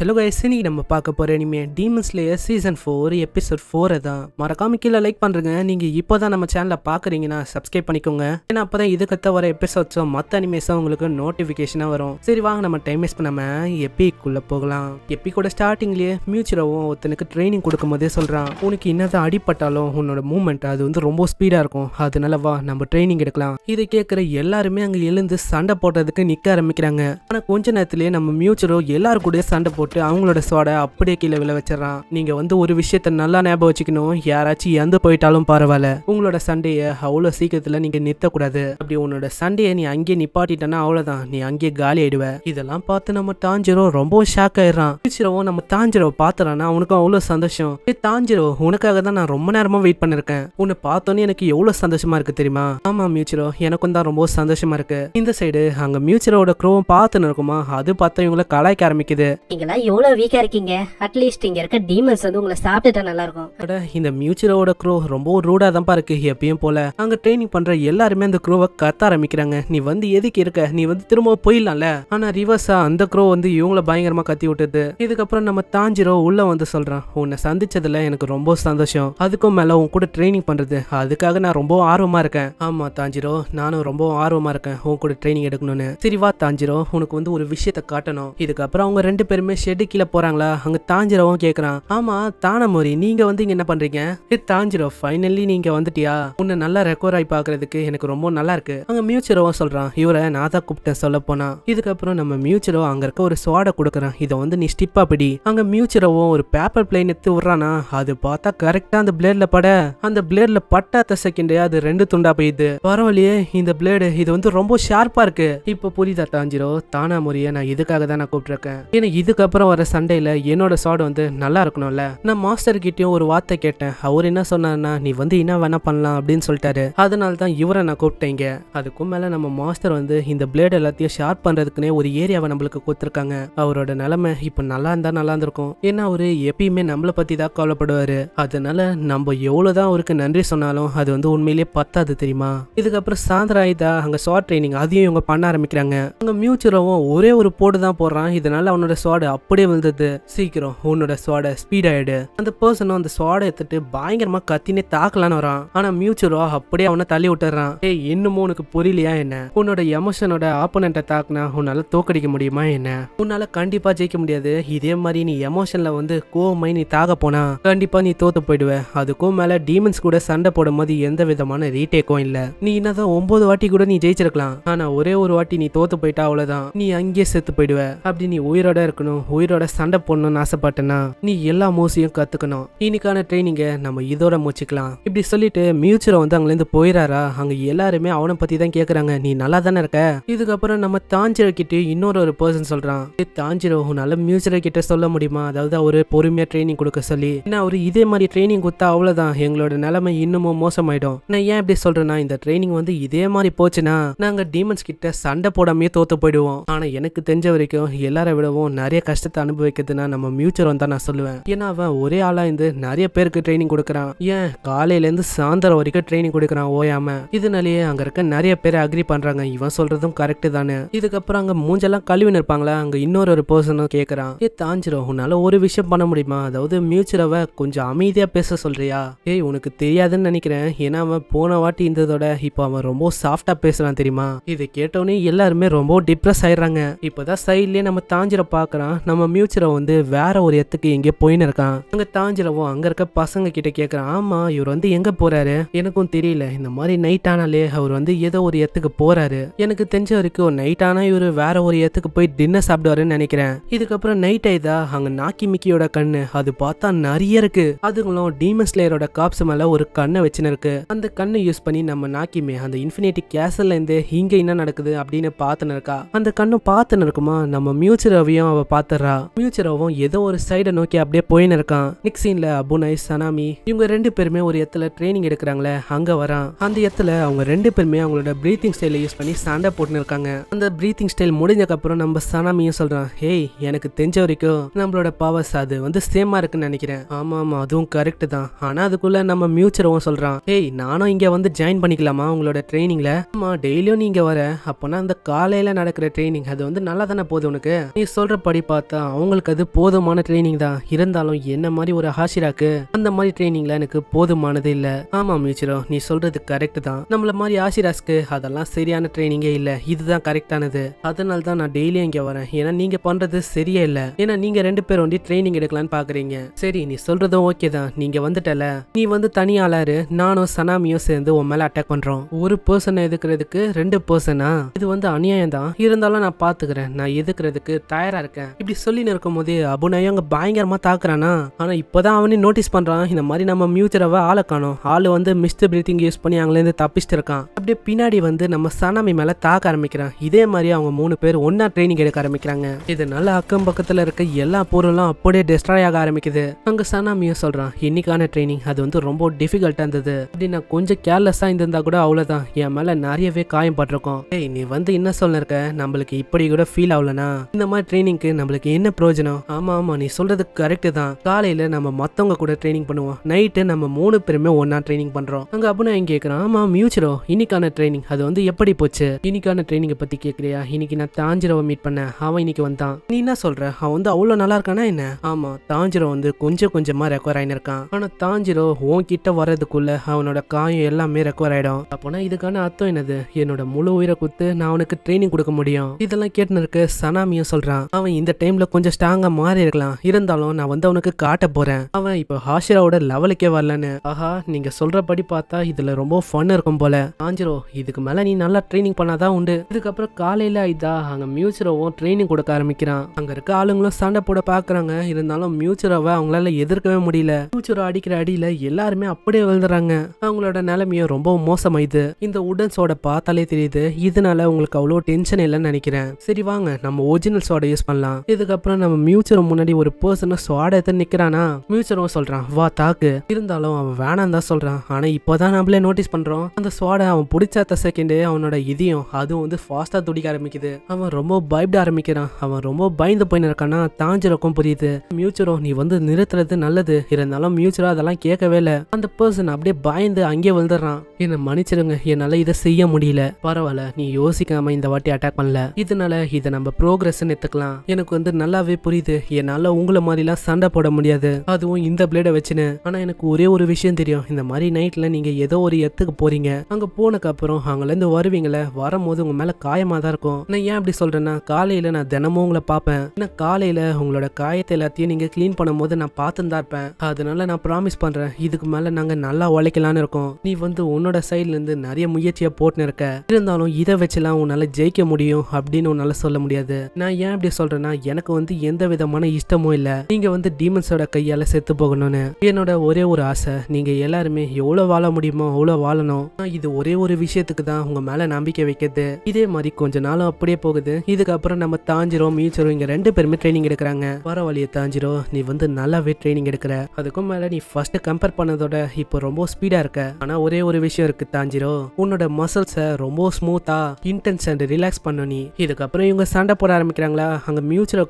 Hello guys இன்னைக்கு நம்ம பார்க்க போகிற இனிமே Demon Slayer season four episode ஃபோரை தான். மறக்காம கீழே லைக் பண்ணுறங்க நீங்கள் இப்போ தான் நம்ம சேனலை பார்க்குறீங்கன்னா சப்ஸ்கிரைப் பண்ணிக்கோங்க. ஏன்னா அப்போ தான் இதுக்கத்த வர எபிசோட்ஸும் மற்ற அனிமேஸும் உங்களுக்கு நோட்டிஃபிகேஷனாக வரும். சரி வாங்க நம்ம டைம் வேஸ்ட் பண்ணாமல் எப்பிக்குள்ளே போகலாம். எப்பிக்கோட ஸ்டார்டிங்லேயே மியூச்சரவும் ஒருத்தனுக்கு ட்ரைனிங் கொடுக்கும் போதே சொல்கிறான் உனக்கு என்னதான் அடிப்பட்டாலும் உன்னோட மூமெண்ட் அது வந்து ரொம்ப ஸ்பீடாக இருக்கும். அதனால வா நம்ம ட்ரைனிங் எடுக்கலாம். இதை கேட்குற எல்லாருமே அங்கே எழுந்து சண்டை போடுறதுக்கு நிற்க ஆரம்பிக்கிறாங்க. ஆனால் கொஞ்ச நேரத்திலேயே நம்ம மியூச்சரோ எல்லாரும் கூட சண்டை போட்டு அவங்களோட சோடை அப்படியே கீழே விழ வச்சிடறான். நீங்க வந்து ஒரு விஷயத்த நல்லா ஞாபகம் வச்சுக்கணும். யாராச்சும் இறந்து போயிட்டாலும் பரவாயில்ல. உங்களோட சண்டையை அவ்வளோ சீக்கிரத்துல நீங்க நிறுத்தக்கூடாது. அப்படி உன்னோட சண்டையை நீ அங்கேயே நிப்பாட்டிட்டனா அவ்வளோதான் நீ அங்கேயே காலி ஆயிடுவ. இதெல்லாம் பார்த்து நம்ம தாஞ்சிரோ ரொம்ப ஷாக் ஆயிடுறான். திருச்சிரவும் நம்ம தாஞ்சிரோ பார்த்துறானா அவனுக்கும் அவ்வளோ சந்தோஷம். ஏ தாஞ்சிரோ உனக்காக தான் நான் ரொம்ப நேரமா வெயிட் பண்ணிருக்கேன். உன்னை பார்த்தோன்னே எனக்கு எவ்வளோ சந்தோஷமா இருக்கு தெரியுமா? ஆமா மியூச்சரோ எனக்கும் தான் ரொம்ப சந்தோஷமா இருக்கு. இந்த சைடு அங்க மியூச்சரோட க்ரோவும் பார்த்துன்னு இருக்குமா? அது பார்த்தா இவங்கள கலாய்க்க ஆரம்பிக்குது. நீங்களாம் எவ்வளவு வீக்கா இருக்கீங்க? அட்லீஸ்ட் இங்க இருக்க டீமன்ஸ் வந்து உங்களை சாப்பிட்டுட்டா நல்லா இருக்கும் அட இந்த மியூச்சரோட க்ரோ ரொம்ப ரூடா தான்ப்பா இருக்கு எப்பயும் போல. அங்க ட்ரைனிங் பண்ற எல்லாருமே அந்த க்ரோவை கத்த ஆரம்பிக்கிறாங்க. நீ வந்து எதுக்கு இருக்க? நீ வந்து திரும்ப போயிடலாம்ல? ஆனா ரிவர்ஸா அந்த க்ரோ வந்து இவங்கள பயங்கரமா கத்தி விட்டுது. இதுக்கப்புறம் நம்ம தாஞ்சிரோ உள்ள வந்து சொல்றான் உன்னை சந்திச்சதுல எனக்கு ரொம்ப சந்தோஷம். அதுக்கும் மேல உன் கூட ட்ரைனிங் பண்றது அதுக்காக நான் ரொம்ப ஆர்வமா இருக்கேன். ஆமா தாஞ்சிரோ. நானும் ரொம்ப ஆர்வமா இருக்கேன் உன் கூட ட்ரைனிங் எடுக்கணும்னு. சரி வா தாஞ்சிரோ. உனக்கு வந்து ஒரு விஷயத்த காட்டணும். இதுக்கப்புறம் அவங்க ரெண்டு பேருமே ஷெட்டு கீழே போறாங்களா? அங்க தாஞ்சிரவும் கேக்குறான். ஆமா தானமோரி நீங்க வந்து இங்க என்ன பண்றீங்க? ஏ தாஞ்சிரோ ஃபைனலி நீங்க வந்துட்டியா? உன்னை நல்லா ரெக்கவர் ஆகி பாக்குறதுக்கு எனக்கு ரொம்ப நல்லா இருக்கு. அங்க மியூச்சரவும் சொல்றான் இவரை நான் தான் கூப்பிட்டேன் சொல்ல போனா. இதுக்கப்புறம் நம்ம மியூச்சரோ அங்க இருக்க ஒரு சோடை கொடுக்குறான். இதை வந்து நீ ஸ்டிப்பா பிடி. அங்க மியூச்சரவும் ஒரு பேப்பர் பிளேன் எடுத்து விடுறானா? அது பார்த்தா கரெக்டா அந்த பிளேட்ல பட. அந்த பிளேட்ல பட்டாத்த செகண்டே அது ரெண்டு துண்டா போயிடுது பரவாயில்லையே இந்த பிளேடு இது வந்து ரொம்ப ஷார்ப்பா இருக்கு. இப்ப புரியுதா தாஞ்சிரோ? தானா முறைய நான் இதுக்காக தான் நான் கூப்பிட்டுருக்கேன். ஏன்னா இதுக்கப்புறம் வர சண்டையில் என்னோட சாடு வந்து நல்லா இருக்கணும்ல. நான் மாஸ்டர் கிட்டயும் ஒரு வார்த்தை கேட்டேன். அவர் என்ன சொன்னார்னா நீ வந்து என்ன வேணா பண்ணலாம் அப்படின்னு சொல்லிட்டாரு. அதனால தான் இவரை நான் கூப்பிட்டேங்க. அதுக்கும் மேல நம்ம மாஸ்டர் வந்து இந்த பிளேட் எல்லாத்தையும் ஷார்ப் பண்றதுக்குனே ஒரு ஏரியாவை நம்மளுக்கு கொடுத்துருக்காங்க. அவரோட நிலைமை இப்போ நல்லா இருந்தா நல்லா இருந்திருக்கும். ஏன்னா அவரு எப்பயுமே நம்மளை பத்தி தான் கவலைப்படுவாரு. அதனால நம்ம எவ்வளவுதான் அவருக்கு நன்றி சொன்னாலும் அது வந்து உண்மையிலேயே பத்தாது தெரியுமா? இதுக்கப்புறம் சாயந்தரம் ஆயிதா? அங்க ஷார்ட் ட்ரைனிங் அதையும் இவங்க பண்ண ஆரம்பிக்கிறாங்க. அங்க மியூச்சரவும் ஒரே ஒரு போடு தான் போடுறான். இதனால அவனோட ஸ்வாடு அப்படியே விழுந்தது. சீக்கிரம் உன்னோட ஸ்வாட ஸ்பீட் ஆயிடு. அந்த பர்சனும் அந்த ஸ்வாடை எடுத்துட்டு பயங்கரமா கத்தினே தாக்கலான்னு வரான். ஆனா மியூச்சரோ அப்படியே அவனை தள்ளி விட்டுறான். ஏய் இன்னமும் உனக்கு புரியலையா என்ன? உன்னோட எமோஷனோட ஆப்போனண்ட்டை தாக்குனா உன்னால தோக்கடிக்க முடியுமா என்ன? உன்னால கண்டிப்பா ஜெயிக்க முடியாது. இதே மாதிரி நீ எமோஷன்ல வந்து கோவமாய் நீ தாக போனா கண்டிப்பா நீ தோத்து போயிடுவ. அதுக்கும் மேல டீமன்ஸ் கூட சண்டை போடும் போது எந்த விதமான ரீடேக்கும் இல்ல. நீ என்னதான் ஒன்பது வாட்டி கூட நீ ஜெயிச்சிருக்கலாம். ஆனா ஒரே ஒரு வாட்டி நீ தோத்து போயிட்டா அவ்வளவுதான். நீ அங்கேயே செத்து போயிடுவ. அப்படி நீ உயிரோட இருக்கணும். உயிரோட சண்டை போடணும்னு ஆசைப்பட்டேன்னா நீ எல்லா மூசியும் கத்துக்கணும். இன்னைக்கான ட்ரைனிங்க நம்ம இதோட முடிச்சுக்கலாம். இப்படி சொல்லிட்டு மியூச்சுரை வந்து அங்கிருந்து போயிடாரா அங்க எல்லாருமே அவனை பத்தி தான் கேக்குறாங்க. நீ நல்லா தானே இருக்க? இதுக்கப்புறம் நம்ம தாஞ்சிரோ கிட்ட இன்னொரு ஒரு பர்சன் சொல்றான். தாஞ்சிரோ உன்னால மியூச்சர் கிட்ட சொல்ல முடியுமா? அதாவது அவரு பொறுமையா ட்ரைனிங் கொடுக்க சொல்லி. ஏன்னா அவரு இதே மாதிரி ட்ரைனிங் கொடுத்தா அவ்வளவுதான். எங்களோட நிலைமை இன்னமும் மோசமாயிடும். நான் ஏன் இப்படி சொல்றேன்னா இந்த ட்ரைனிங் வந்து இதே மாதிரி போச்சுன்னா நாங்க டீமன்ஸ் கிட்ட சண்டை போடாமையே தோத்து போயிடுவோம். ஆனா எனக்கு தெரிஞ்ச வரைக்கும் எல்லாரை விடவும் நிறைய கஷ்டம் கஷ்டத்தை அனுபவிக்கிறதுனா நம்ம மியூச்சர் தான் நான் சொல்லுவேன். ஏன்னா அவன் ஒரே ஆளா இருந்து நிறைய பேருக்கு ட்ரைனிங் கொடுக்குறான். ஏன்? காலையில இருந்து சாயந்தரம் வரைக்கும் ட்ரைனிங் கொடுக்குறான் ஓயாம. இதனாலேயே அங்க இருக்க நிறைய பேர் அக்ரி பண்றாங்க. இவன் சொல்றதும் கரெக்டு தானே இதுக்கப்புறம் அங்க மூஞ்செல்லாம் கழுவி நிற்பாங்களா அங்க இன்னொரு ஒரு பர்சனும் கேக்குறான். ஏ தாஞ்சிரும் உன்னால ஒரு விஷயம் பண்ண முடியுமா? அதாவது மியூச்சரவ கொஞ்சம் அமைதியா பேச சொல்றியா? ஏய் உனக்கு தெரியாதுன்னு நினைக்கிறேன். ஏன்னா அவன் போன வாட்டி இருந்ததோட இப்போ அவன் ரொம்ப சாஃப்டா பேசுறான் தெரியுமா? இதை கேட்டோன்னே எல்லாருமே ரொம்ப டிப்ரெஸ் ஆயிடுறாங்க. இப்போதான் சைட்லயே நம்ம தாஞ்சிர பாக்குறான். நம்ம மியூச்சரை வந்து வேற ஒரு இடத்துக்கு எங்கேயோ போயின்னு இருக்கான். அங்க தாஞ்சிரவும் அங்க இருக்க பசங்க கிட்ட கேட்குறான் ஆமா இவர் வந்து எங்கே போறாரு? எனக்கும் தெரியல. இந்த மாதிரி நைட் ஆனாலே அவர் வந்து ஏதோ ஒரு இடத்துக்கு போறாரு. எனக்கு தெரிஞ்ச வரைக்கும் நைட் ஆனால் இவர் வேற ஒரு இடத்துக்கு போய் டின்னர் சாப்பிடுவாருன்னு நினைக்கிறேன். இதுக்கப்புறம் நைட் ஆயிதா? அங்க நாக்கி மிக்கியோட கண்ணு. அது பார்த்தா நிறைய இருக்கு. அதுங்களும் டீமன் ஸ்லேயரோட காப்ஸ் மேல ஒரு கண்ணை வச்சுன்னு இருக்கு அந்த கண்ணை யூஸ் பண்ணி நம்ம நாக்கிமே அந்த இன்ஃபினிட்டி கேசல்ல இருந்து இங்க என்ன நடக்குது அப்படின்னு பார்த்துன்னு இருக்கா அந்த கண்ணு பார்த்துன்னு இருக்குமா நம்ம மியூச்சுரவையும் அவ பாத்துறா மியூச்சுரவும் ஏதோ ஒரு சைடை நோக்கி அப்படியே போயின்னு இருக்கான். நெக்ஸ்ட் சீன்ல அபுனாய் சனாமி இவங்க ரெண்டு பேருமே ஒரு இடத்துல ட்ரைனிங் எடுக்கிறாங்களே அங்க வரான். அந்த இடத்துல அவங்க ரெண்டு பேருமே அவங்களோட பிரீத்திங் ஸ்டைலை யூஸ் பண்ணி சண்டை போட்டுன்னு இருக்காங்க. அந்த பிரீத்திங் ஸ்டைல் முடிஞ்சதுக்கு அப்புறம் நம்ம சனாமியும் சொல்றான் ஹேய் எனக்கு தெரிஞ்ச வரைக்கும் நம்மளோட பவர்ஸ் அது வந்து சேமா இருக்குன்னு நினைக்கிறேன். ஆமா ஆமா அதுவும் கரெக்ட் தான். ஆனா அதுக்குள்ள நம்ம மியூச்சரவும் சொல்றான் ஹேய் நானும் இங்க வந்து ஜாயின் பண்ணிக்கலாமா உங்களோட ட்ரைனிங்ல ஆமா டெய்லியும் நீங்க வர. அப்போனா அந்த காலையில நடக்கிற ட்ரைனிங் அது வந்து நல்லா தானே போகுது உனக்கு? நீ சொல்றபடி பார்த்தா பார்த்தா அவங்களுக்கு அது போதுமான ட்ரைனிங் தான். இருந்தாலும் என்ன மாதிரி ஒரு ஹாஷிராக்கு அந்த மாதிரி ட்ரைனிங்ல எனக்கு போதுமானது இல்ல. ஆமா மியூச்சிரோ நீ சொல்றது கரெக்ட் தான். நம்மள மாதிரி ஆஷிராஸ்க்கு அதெல்லாம் சரியான ட்ரைனிங்கே இல்ல. இதுதான் கரெக்டானது அதனால தான் நான் டெய்லியும் இங்க வரேன். ஏன்னா நீங்க பண்றது சரியே இல்ல. ஏன்னா நீங்க ரெண்டு பேரும் வந்து ட்ரைனிங் எடுக்கலாம்னு பாக்குறீங்க. சரி நீ சொல்றதும் ஓகே தான். நீங்க வந்துட்டல. நீ வந்து தனியாளாரு நானும் சனாமியும் சேர்ந்து உன் மேல அட்டாக் பண்றோம். ஒரு பர்சனை எதுக்குறதுக்கு? ரெண்டு பர்சனா இது வந்து அநியாயம் தான் இருந்தாலும் நான் பாத்துக்கிறேன். நான் எதுக்குறதுக்கு தயாரா இருக்கேன்? இப்படி சொல்லின்னு இருக்கும் போது அபுனாயும் அங்க பயங்கரமா தாக்குறானா? ஆனா இப்பதான் அவனே நோட்டீஸ் பண்றான் இந்த மாதிரி நம்ம மியூச்சரவை ஆளை காணும். ஆளு வந்து மிஸ்டர் பிரீத்திங் யூஸ் பண்ணி அங்கேருந்து தப்பிச்சிட்டு இருக்கான். அப்படியே பின்னாடி வந்து நம்ம சனாமி மேல தாக்க ஆரம்பிக்கிறான். இதே மாதிரி அவங்க மூணு பேர் ஒன்னா ட்ரைனிங் எடுக்க ஆரம்பிக்கிறாங்க. இதனால அக்கம் பக்கத்துல இருக்க எல்லா பொருளும் அப்படியே டெஸ்ட்ராய் ஆக ஆரம்பிக்குது. அங்க சனாமியும் சொல்றான் இன்னைக்கான ட்ரைனிங் அது வந்து ரொம்ப டிஃபிகல்ட்டா இருந்தது. அப்படி நான் கொஞ்சம் கேர்லெஸ்ஸா இருந்திருந்தா கூட அவ்வளவுதான். என் மேல நிறையவே காயம் பட்டிருக்கோம். ஏய் நீ வந்து என்ன சொல்ல இருக்க நம்மளுக்கு இப்படி கூட ஃபீல் ஆகலனா இந்த மாதிரி ட்ரைனிங்க்கு நம்மளுக்கு என்ன பிரயோஜனம்? ஆமா ஆமா நீ சொல்றது கரெக்ட் தான். காலையில நம்ம மத்தவங்க கூட ட்ரைனிங் பண்ணுவோம். நைட்டு நம்ம மூணு பேருமே ஒன்னா ட்ரைனிங் பண்றோம். அங்க அப்புறம் இங்க கேக்குறான். ஆமா மியூச்சரோ இன்னைக்கான ட்ரைனிங் அது வந்து எப்படி போச்சு? இன்னைக்கான ட்ரைனிங்கை பத்தி கேக்குறியா? இன்னைக்கு நான் தாஞ்சிரவை மீட் பண்ணேன். அவன் இன்னைக்கு வந்தான். நீ என்ன சொல்ற? அவன் வந்து அவ்வளவு நல்லா இருக்கானா என்ன? ஆமா தாஞ்சிரோ வந்து கொஞ்சம் கொஞ்சமா ரெக்கவர் ஆயிருக்கான் ஆனா தாஞ்சிரோ உன் கிட்ட வர்றதுக்குள்ள அவனோட காயம் எல்லாமே ரெக்கவர் ஆயிடும். அப்போனா இதுக்கான அர்த்தம் என்னது? என்னோட முழு உயிரை குத்து நான் அவனுக்கு ட்ரைனிங் கொடுக்க முடியும். இதெல்லாம் கேட்டுன்னு இருக்க சனாமியும் சொல்றான். அவன் இந்த டைம் கேமில் கொஞ்சம் ஸ்ட்ராங்காக மாறி இருக்கலாம். இருந்தாலும் நான் வந்து அவனுக்கு காட்ட போறேன். அவன் இப்போ ஹாஷிராவோட லெவலுக்கே வரலன்னு. ஆஹா நீங்க சொல்றபடி பார்த்தா இதுல ரொம்ப ஃபன் இருக்கும் போல. ஆஞ்சிரோ இதுக்கு மேல நீ நல்லா ட்ரைனிங் பண்ணாதான் உண்டு. இதுக்கப்புறம் காலையில் இதா அங்க மியூச்சரவும் ட்ரைனிங் கொடுக்க ஆரம்பிக்கிறான். அங்க இருக்க ஆளுங்களும் சண்டை போட பாக்குறாங்க. இருந்தாலும் மியூச்சரோவை அவங்களால எதிர்க்கவே முடியல. மியூச்சரோ அடிக்கிற அடியில எல்லாருமே அப்படியே விழுந்துறாங்க. அவங்களோட நிலைமையும் ரொம்ப மோசமாயுது இந்த உடன் சோட பார்த்தாலே தெரியுது. இதனால உங்களுக்கு அவ்வளோ டென்ஷன் இல்லைன்னு நினைக்கிறேன். சரி வாங்க. நம்ம ஒரிஜினல் சோட யூஸ் பண்ணலாம். இது அதுக்கப்புறம் நம்ம மியூச்சர் முன்னாடி ஒரு பர்சனை சோட எடுத்து நிக்கிறானா? மியூச்சரும் சொல்றான் வா தாக்கு. இருந்தாலும் அவன் வேணாம் தான் சொல்றான். ஆனா இப்போதான் நம்மளே நோட்டீஸ் பண்றோம். அந்த சுவாட அவன் பிடிச்சாத்த செகண்ட் அவனோட இதயம் அதுவும் வந்து ஃபாஸ்டா துடிக்க ஆரம்பிக்குது. அவன் ரொம்ப பயப்பட ஆரம்பிக்கிறான். அவன் ரொம்ப பயந்து போய் இருக்கானா தாஞ்சிருக்கும் புரியுது. மியூச்சரோ நீ வந்து நிறுத்துறது நல்லது. இருந்தாலும் மியூச்சரோ அதெல்லாம் கேட்கவே இல்லை. அந்த பர்சன் அப்படியே பயந்து அங்கேயே விழுந்துடுறான். என்ன மன்னிச்சிடுங்க. என்னால இதை செய்ய முடியல. பரவாயில்ல. நீ யோசிக்காம இந்த வாட்டி அட்டாக் பண்ணல. இதனால இதை நம்ம ப்ரோக்ரஸ் எடுத்துக்கலாம். எனக்கு வந்து நல்லாவே புரியுது. என்னால உங்களை மாதிரிலாம் சண்டை போட முடியாது. அதுவும் இந்த பிளேடை வச்சுன்னு. ஆனா எனக்கு ஒரே ஒரு விஷயம் தெரியும். இந்த மாதிரி நைட்ல நீங்க ஏதோ ஒரு இடத்துக்கு போறீங்க. அங்க போனக்கு அப்புறம் அங்கல இருந்து வருவீங்களே. வரும்போது உங்க மேல காயமா தான் இருக்கும். நான் ஏன் அப்படி சொல்றேன்னா காலையில நான் தினமும் உங்களை பார்ப்பேன். ஏன்னா காலையில உங்களோட காயத்தை எல்லாத்தையும் நீங்க க்ளீன் பண்ணும்போது நான் பார்த்து தான் இருப்பேன். அதனால நான் ப்ராமிஸ் பண்றேன் இதுக்கு மேல நாங்க நல்லா உழைக்கலாம்னு இருக்கோம். நீ வந்து உன்னோட சைட்ல இருந்து நிறைய முயற்சியை போட்டுன்னு இருக்க. இருந்தாலும் இதை வச்சுலாம் உன்னால ஜெயிக்க முடியும் அப்படின்னு உன்னால சொல்ல முடியாது. நான் ஏன் அப்படி சொல்றேன்னா எனக்கு எனக்கு வந்து எந்த விதமான இஷ்டமும் இல்லை. நீங்க வந்து டீமன்ஸோட கையால செத்து போகணும்னு. என்னோட ஒரே ஒரு ஆசை. நீங்க எல்லாருமே எவ்வளவு வாழ முடியுமோ அவ்வளவு வாழணும். இது ஒரே ஒரு விஷயத்துக்கு தான் உங்க மேல நம்பிக்கை வைக்கிறது. இதே மாதிரி கொஞ்ச நாளும் அப்படியே போகுது. இதுக்கப்புறம் நம்ம தாஞ்சிரும் மீச்சரோ இங்க ரெண்டு பேருமே ட்ரைனிங் எடுக்கிறாங்க. பரவாயில்லையே தாஞ்சிரோ நீ வந்து நல்லாவே ட்ரைனிங் எடுக்கிற. அதுக்கும் மேல நீ ஃபர்ஸ்ட் கம்பேர் பண்ணதோட இப்போ ரொம்ப ஸ்பீடா இருக்க. ஆனா ஒரே ஒரு விஷயம் இருக்கு தாஞ்சிரோ. உன்னோட மசில்ஸை ரொம்ப ஸ்மூத்தா இன்டென்ஸ் அண்ட் ரிலாக்ஸ் பண்ண நீ. இதுக்கப்புறம் இவங்க சண்டை போட ஆரம்பிக்கிறாங்களா? அங்க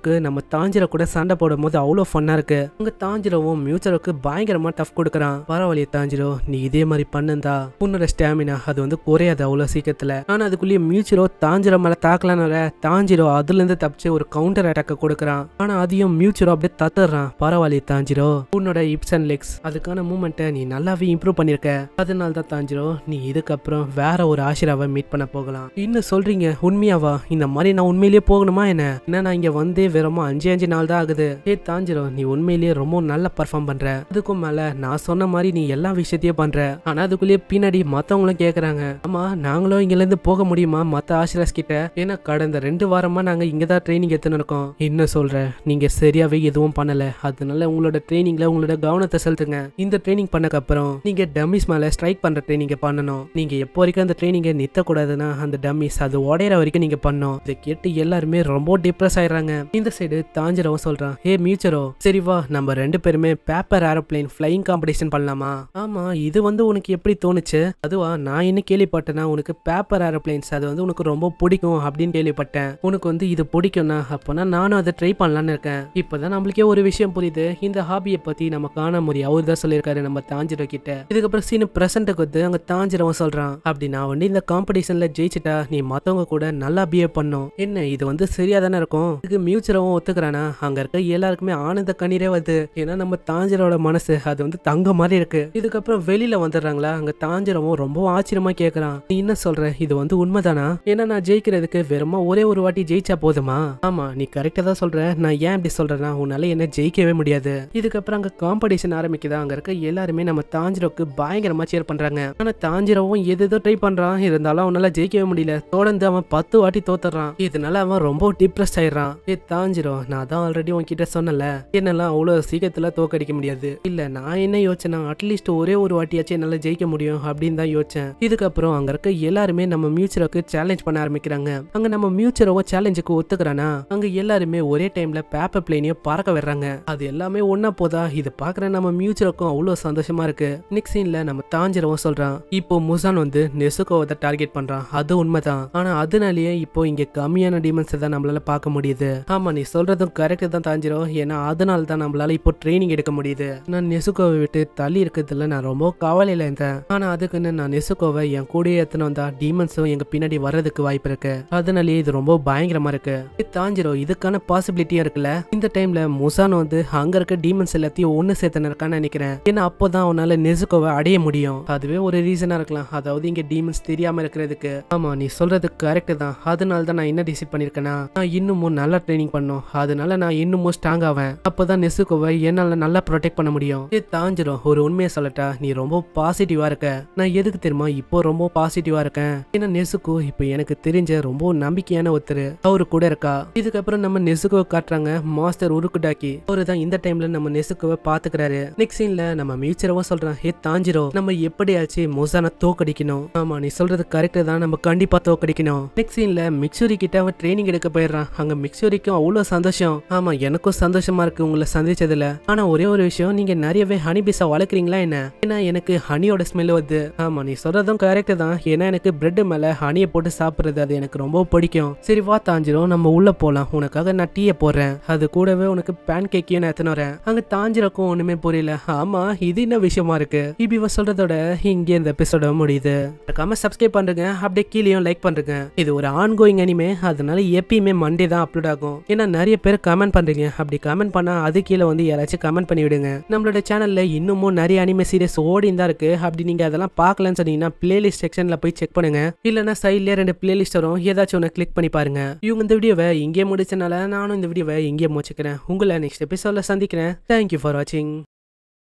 மியூச்சரோக்கு நம்ம தாஞ்சிர கூட சண்டை போடும் போது அவ்வளோ ஃபன்னா இருக்கு. அங்க தாஞ்சிரவும் மியூச்சரோக்கு பயங்கரமா டஃப் கொடுக்குறான். பரவாயில்லையே தாஞ்சிரோ நீ இதே மாதிரி பண்ணுந்தா. உன்னோட ஸ்டாமினா அது வந்து குறையாது அவ்வளோ சீக்கிரத்துல. ஆனா அதுக்குள்ளேயே மியூச்சரோ தாஞ்சிரோ மேல தாக்கலான்னு தாஞ்சிரோ அதுல இருந்து தப்பிச்சு ஒரு கவுண்டர் அட்டாக்க கொடுக்குறான். ஆனா அதையும் மியூச்சரோ அப்படியே தத்துறான். பரவாயில்லையே தாஞ்சிரோ உன்னோட இப்ஸ் அண்ட் லெக்ஸ் அதுக்கான மூமெண்ட்டை நீ நல்லாவே இம்ப்ரூவ் பண்ணிருக்க. அதனால தான் தாஞ்சிரோ நீ இதுக்கப்புறம் வேற ஒரு ஆசிராவை மீட் பண்ண போகலாம். இன்னும் சொல்றீங்க? உண்மையாவா? இந்த மாதிரி நான் உண்மையிலேயே போகணுமா என்ன? என்ன நான் இங்க வந்து வெறும் அஞ்சு அஞ்சு நாள் தான் ஆகுது. ஏ தாஞ்சிரோ நீ உண்மையிலேயே ரொம்ப நல்லா பர்ஃபார்ம் பண்ற. அதுக்கும் மேல நான் சொன்ன மாதிரி நீ எல்லா விஷயத்தையும் பண்ற. ஆனா அதுக்குள்ளேயே பின்னாடி மத்தவங்களும் கேக்குறாங்க. ஆமா நாங்களும் இங்க இருந்து போக முடியுமா மத்த ஆசிரியர்ஸ் கிட்ட? ஏன்னா கடந்த ரெண்டு வாரமா நாங்க இங்க தான் ட்ரைனிங் எடுத்துன்னு இருக்கோம். என்ன சொல்ற? நீங்க சரியாவே எதுவும் பண்ணல. அதனால உங்களோட ட்ரைனிங்ல உங்களோட கவனத்தை செலுத்துங்க. இந்த ட்ரைனிங் பண்ணக்கு அப்புறம் நீங்க டம்மிஸ் மேல ஸ்ட்ரைக் பண்ற ட்ரைனிங்க பண்ணணும். நீங்க எப்போ வரைக்கும் அந்த ட்ரைனிங்கை நிறுத்த கூடாதுன்னா அந்த டம்மிஸ் அது உடையிற வரைக்கும் நீங்க பண்ணணும். இதை கேட்டு எல்லாருமே ரொம்ப டிப்ரெஸ் ஆயிடுறாங்க. இந்த சைடு தாஞ்சிரவும் சொல்றான் ஏ மியூச்சரோ சரி வா நம்ம ரெண்டு பேருமே பேப்பர் ஏரோப்ளைன் ஃபிளைங் காம்படிஷன் பண்ணலாமா? ஆமா இது வந்து உனக்கு எப்படி தோணுச்சு? அதுவா நான் என்ன கேள்விப்பட்டேன்னா உனக்கு பேப்பர் ஏரோப்ளேன்ஸ் அது வந்து உனக்கு ரொம்ப பிடிக்கும் அப்படின்னு கேள்விப்பட்டேன். உனக்கு வந்து இது பிடிக்கும்னா அப்போனா நானும் அதை ட்ரை பண்ணலான்னு இருக்கேன். இப்போதான் நம்மளுக்கே ஒரு விஷயம் புரியுது. இந்த ஹாபியை பத்தி நம்ம காண முடியும். அவர் தான் சொல்லியிருக்காரு நம்ம தாஞ்சிரோ கிட்ட. இதுக்கப்புறம் சீனு பிரசன்ட்டுக்கு வந்து அங்க தாஞ்சிரவன் சொல்றான் அப்படி நான் வந்து இந்த காம்படிஷன்ல ஜெயிச்சிட்டா நீ மத்தவங்க கூட நல்லா பிஹேவ் பண்ணும். என்ன இது வந்து சரியா தானே இருக்கும்? இதுக்கு மியூ தாஞ்சிரவும் ஒத்துக்கிறானா? அங்க இருக்க எல்லாருக்குமே ஆனந்த கண்ணீரே வருது. ஏன்னா நம்ம தாஞ்சிரோட மனசு அது வந்து தங்க மாதிரி இருக்கு. இதுக்கப்புறம் வெளியில வந்துடுறாங்களா? அங்க தாஞ்சிரவும் ரொம்ப ஆச்சரியமா கேக்குறான். நீ என்ன சொல்ற? இது வந்து உண்மைதானா? ஏன்னா நான் ஜெயிக்கிறதுக்கு வெறுமா ஒரே ஒரு வாட்டி ஜெயிச்சா போதுமா? ஆமா நீ கரெக்டா தான் சொல்ற. நான் ஏன் இப்படி சொல்றேன்னா உன்னால என்ன ஜெயிக்கவே முடியாது. இதுக்கப்புறம் அங்க காம்படிஷன் ஆரம்பிக்குதா? அங்க இருக்க எல்லாருமே நம்ம தாஞ்சிரோக்கு பயங்கரமா சேர் பண்றாங்க. ஆனா தாஞ்சிரவும் எது எதோ ட்ரை பண்றான். இருந்தாலும் அவனால ஜெயிக்கவே முடியல. தொடர்ந்து அவன் பத்து வாட்டி தோத்துறான் இதனால அவன் ரொம்ப டிப்ரெஸ் ஆயிடுறான். தாஞ்சிரும் நான் தான் ஆல்ரெடி உன்கிட்ட சொன்னல என்னெல்லாம் அவ்வளவு சீக்கிரத்துல தோக்கடிக்க முடியாது? இல்ல நான் என்ன யோசனை அட்லீஸ்ட் ஒரே ஒரு வாட்டியாச்சும் என்னால் ஜெயிக்க முடியும் அப்படின்னு தான் யோசிச்சேன். இதுக்கப்புறம் அங்க இருக்க எல்லாருமே நம்ம மியூச்சருக்கு சேலஞ்ச் பண்ண ஆரம்பிக்கிறாங்க. அங்க நம்ம மியூச்சரவோ சேலஞ்சுக்கு ஒத்துக்கிறானா? அங்க எல்லாருமே ஒரே டைம்ல பேப்பர் பிளேனையும் பறக்க விடுறாங்க. அது எல்லாமே ஒன்னா போதா? இது பாக்குற நம்ம மியூச்சருக்கும் அவ்வளோ சந்தோஷமா இருக்கு. நெக்ஸ்ட் சீன்ல நம்ம தாஞ்சிரவும் சொல்றான். இப்போ முசான் வந்து நெசுகோவை டார்கெட் பண்றான். அது உண்மைதான். ஆனா அதனாலேயே இப்போ இங்க கம்மியான டிமன்ஸ் தான் நம்மளால பார்க்க முடியுது. ஆமா நீ சொல்றதும் கரெக்ட் தான் தாஞ்சிரும். ஏன்னா அதனால தான் நம்மளால இப்போ ட்ரைனிங் எடுக்க முடியுது. நான் நெசுகோவை விட்டு தள்ளி இருக்கிறதுல நான் ரொம்ப கவலையில் இருந்தேன். ஆனா அதுக்குன்னு நான் நெசுகோவை என் கூடயே எத்தனை வந்தா டீமன்ஸும் எங்க பின்னாடி வர்றதுக்கு வாய்ப்பு இருக்கு. அதனாலேயே இது ரொம்ப பயங்கரமா இருக்கு. தாஞ்சிரும் இதுக்கான பாசிபிலிட்டியும் இருக்குல்ல? இந்த டைம்ல முசான் வந்து அங்க இருக்க டீமன்ஸ் எல்லாத்தையும் ஒன்று சேர்த்தனருக்கான்னு நினைக்கிறேன். ஏன்னா அப்போ தான் அவனால நெசுகோவை அடைய முடியும். அதுவே ஒரு ரீசனா இருக்கலாம். அதாவது இங்க டீமன்ஸ் தெரியாம இருக்கிறதுக்கு. ஆமா நீ சொல்றது கரெக்ட் தான். அதனால தான் நான் என்ன டிசைட் பண்ணிருக்கேன்னா நான் இன்னமும் நல்லா ட்ரைனிங் பண்ணும். அதனால நான் இன்னமும் ஸ்ட்ராங் ஆவேன். அப்பதான் நெசுக்கோவை என்னால நல்லா ப்ரொடெக்ட் பண்ண முடியும். இது தாஞ்சிரும். ஒரு உண்மையை சொல்லட்டா நீ ரொம்ப பாசிட்டிவா இருக்க. நான் எதுக்கு தெரியுமா? இப்போ ரொம்ப பாசிட்டிவா இருக்கேன். ஏன்னா நெசுக்கு இப்போ எனக்கு தெரிஞ்ச ரொம்ப நம்பிக்கையான ஒருத்தர். அவரு கூட இருக்கா? இதுக்கப்புறம் நம்ம நெசுகோவை காட்டுறாங்க மாஸ்டர் உருக்குடாக்கி. அவரு தான் இந்த டைம்ல நம்ம நெசுக்கோவை பாத்துக்கிறாரு. நெக்ஸ்ட் சீன்ல நம்ம மியூச்சரவா சொல்றான் ஹே தாஞ்சிரோ நம்ம எப்படியாச்சு மொசானா தோக்கடிக்கணும்? ஆமா நீ சொல்றது கரெக்ட் தான். நம்ம கண்டிப்பா தோக்கடிக்கணும். நெக்ஸ்ட் சீன்ல மிக்சூரி கிட்ட அவன் ட்ரைனிங் எடுக்க போயிடுறான். அங்க மிக்சூரிக்கும் அவ்வளோ சந்தோஷம். ஆமா எனக்கும் சந்தோஷமா இருக்கு உங்களை சந்திச்சதுல. ஆனா ஒரே ஒரு விஷயம் நீங்க நிறையவே ஹனி பீஸா வளர்க்குறீங்களா என்ன? ஏன்னா எனக்கு ஹனியோட ஸ்மெல் வருது. ஆமா நீ சொல்றதும் கரெக்ட் தான். ஏன்னா எனக்கு பிரெட் மேல ஹனியை போட்டு சாப்பிடுறது அது எனக்கு ரொம்ப பிடிக்கும். சரி வா தாஞ்சிரும். நம்ம உள்ள போலாம். உனக்காக நான் டீயை போடுறேன். அது கூடவே உனக்கு பேன் கேக்கையும் நான் எத்தனை வரேன். அங்க தாஞ்சிரக்கும் ஒண்ணுமே புரியல. ஆமா இது என்ன விஷயமா இருக்கு? இப்படி இவன் சொல்றதோட இங்கே இந்த எபிசோட முடியுது. மறக்காம சப்ஸ்கிரைப் பண்றேங்க அப்படியே கீழேயும் லைக் பண்றேங்க இது ஒரு ஆன் கோயிங் அனிமே அதனால எப்பயுமே மண்டே தான் அப்லோட் ஆகும். ஏன்னா நிறைய பேர் கமெண்ட் பண்றீங்க. அப்படி கமெண்ட் பண்ணா அது கீழே வந்து யாராச்சும் கமெண்ட் பண்ணி விடுங்க. நம்மளோட சேனல்ல இன்னமும் நிறைய அனிமே சீரியஸ் ஓடின்னு தான் இருக்கு. அப்படி நீங்க அதெல்லாம் பார்க்கலன்னு சொன்னீங்கன்னா பிளேலிஸ்ட் செக்ஷன்ல போய் செக் பண்ணுங்க. இல்லைன்னா சைட்லேயே ரெண்டு பிளேலிஸ்ட் வரும். ஏதாச்சும் ஒன்று கிளிக் பண்ணி பாருங்க. இவங்க இந்த வீடியோவை இங்கே முடிச்சனால நானும் இந்த வீடியோவை இங்கே முடிச்சுக்கிறேன். உங்களை நெக்ஸ்ட் எபிசோட சந்திக்கிறேன். தேங்க்யூ ஃபார் வாட்சிங்